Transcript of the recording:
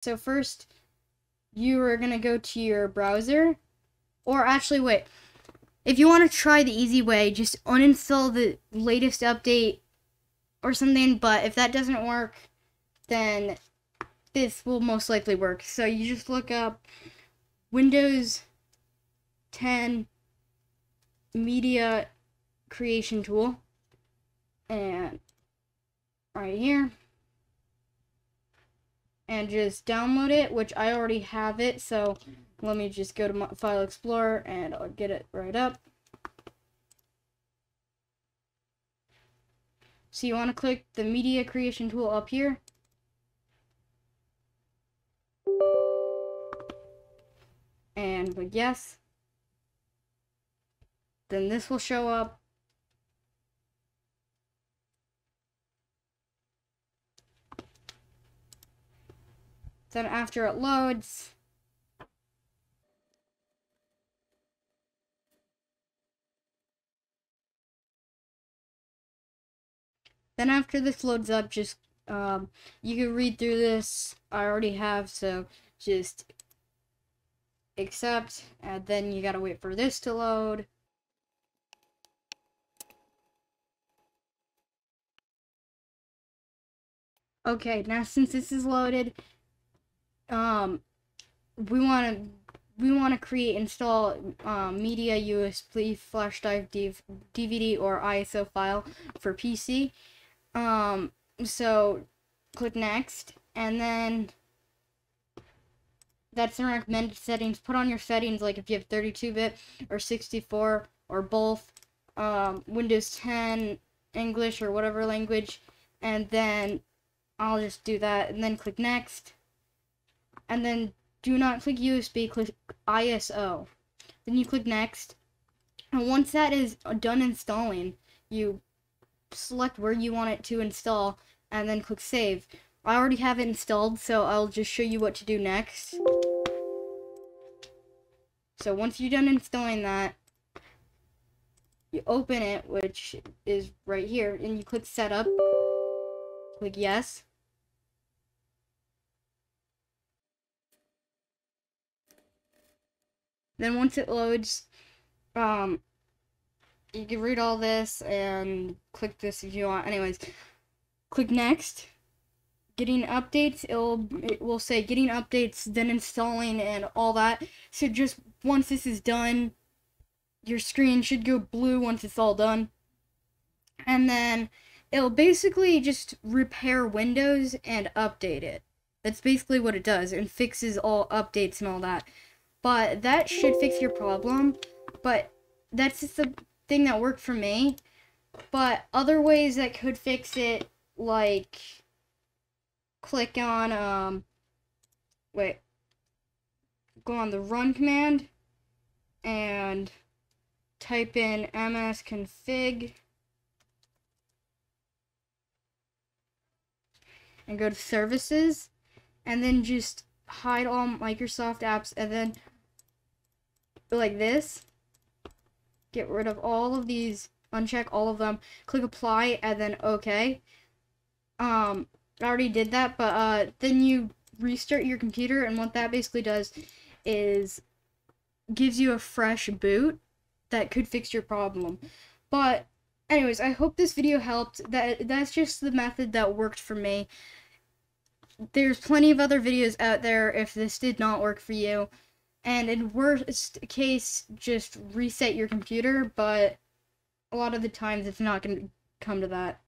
So first, you are going to go to your browser. Or actually, wait. If you want to try the easy way, just uninstall the latest update or something. But if that doesn't work, then this will most likely work. So you just look up Windows 10 Media Creation Tool. And right here and just download it, which I already have it, so let me just go to my File Explorer and I'll get it right up. So you want to click the Media Creation tool up here. And click yes. Then this will show up. Then after it loads, then after this loads up, just, um, you can read through this. I already have, so just accept, and then you gotta wait for this to load. Okay, now since this is loaded, um, we want to we want to create install um, media USB flash drive DVD or ISO file for PC. Um, so click next, and then that's the recommended settings. Put on your settings like if you have 32-bit or 64 or both. Um, Windows 10, English or whatever language, and then I'll just do that, and then click next and then do not click USB, click ISO. Then you click next. And once that is done installing, you select where you want it to install and then click save. I already have it installed, so I'll just show you what to do next. So once you're done installing that, you open it, which is right here, and you click setup. Click yes. Then once it loads, um, you can read all this and click this if you want. Anyways, click next. Getting updates, it'll it will say getting updates, then installing and all that. So just once this is done, your screen should go blue once it's all done. And then it'll basically just repair Windows and update it. That's basically what it does and fixes all updates and all that. But that should fix your problem. But that's just the thing that worked for me. But other ways that could fix it, like click on um wait go on the run command and type in msconfig and go to services and then just hide all Microsoft apps and then like this. Get rid of all of these, uncheck all of them, click apply, and then okay. Um, I already did that, but uh, then you restart your computer, and what that basically does is gives you a fresh boot that could fix your problem. But anyways, I hope this video helped. That that's just the method that worked for me. There's plenty of other videos out there if this did not work for you and in worst case just reset your computer but a lot of the times it's not going to come to that